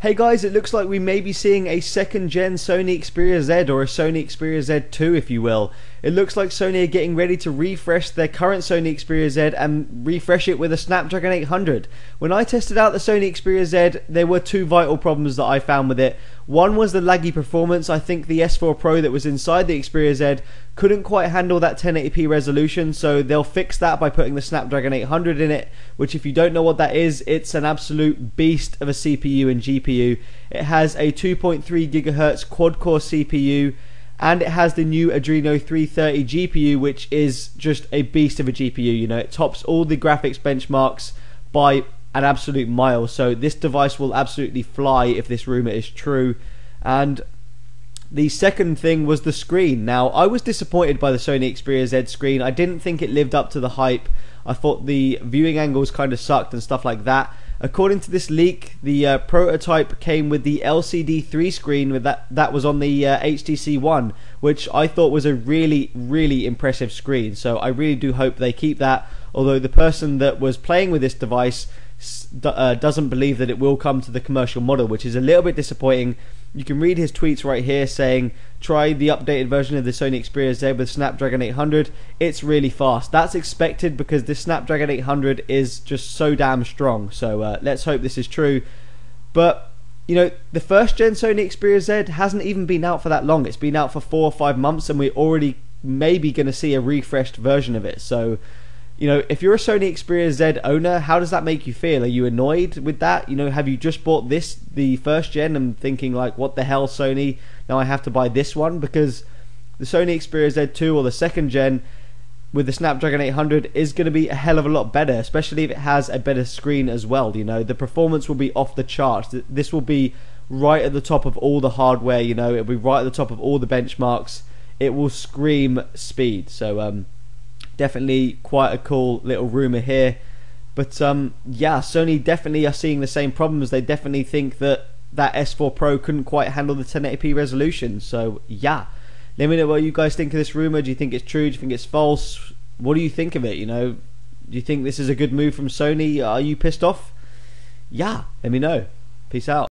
Hey guys, it looks like we may be seeing a second gen Sony Xperia Z or a Sony Xperia Z2 if you will. It looks like Sony are getting ready to refresh their current Sony Xperia Z and refresh it with a Snapdragon 800. When I tested out the Sony Xperia Z, there were two vital problems that I found with it. One was the laggy performance. I think the S4 Pro that was inside the Xperia Z couldn't quite handle that 1080p resolution, so they'll fix that by putting the Snapdragon 800 in it, which if you don't know what that is, it's an absolute beast of a CPU and GPU. It has a 2.3 gigahertz quad-core CPU and it has the new Adreno 330 GPU, which is just a beast of a GPU. You know, it tops all the graphics benchmarks by an absolute mile. So this device will absolutely fly if this rumor is true. And the second thing was the screen. Now, I was disappointed by the Sony Xperia Z screen. I didn't think it lived up to the hype. I thought the viewing angles kind of sucked and stuff like that. According to this leak, the uh, prototype came with the LCD3 screen with that that was on the uh, HTC One, which I thought was a really really impressive screen. So I really do hope they keep that. Although the person that was playing with this device uh, doesn't believe that it will come to the commercial model, which is a little bit disappointing. You can read his tweets right here saying, try the updated version of the Sony Xperia Z with Snapdragon 800. It's really fast. That's expected because this Snapdragon 800 is just so damn strong. So uh, let's hope this is true. But, you know, the first gen Sony Xperia Z hasn't even been out for that long. It's been out for four or five months and we're already maybe going to see a refreshed version of it. So you know, if you're a Sony Xperia Z owner, how does that make you feel? Are you annoyed with that? You know, have you just bought this, the first gen, and thinking like, what the hell, Sony? Now I have to buy this one because the Sony Xperia Z2 or the second gen with the Snapdragon 800 is going to be a hell of a lot better, especially if it has a better screen as well. You know, the performance will be off the charts. This will be right at the top of all the hardware. You know, it'll be right at the top of all the benchmarks. It will scream speed. So, um, definitely quite a cool little rumor here. But um, yeah, Sony definitely are seeing the same problems. They definitely think that that S4 Pro couldn't quite handle the 1080p resolution. So yeah, let me know what you guys think of this rumor. Do you think it's true? Do you think it's false? What do you think of it? You know, do you think this is a good move from Sony? Are you pissed off? Yeah, let me know. Peace out.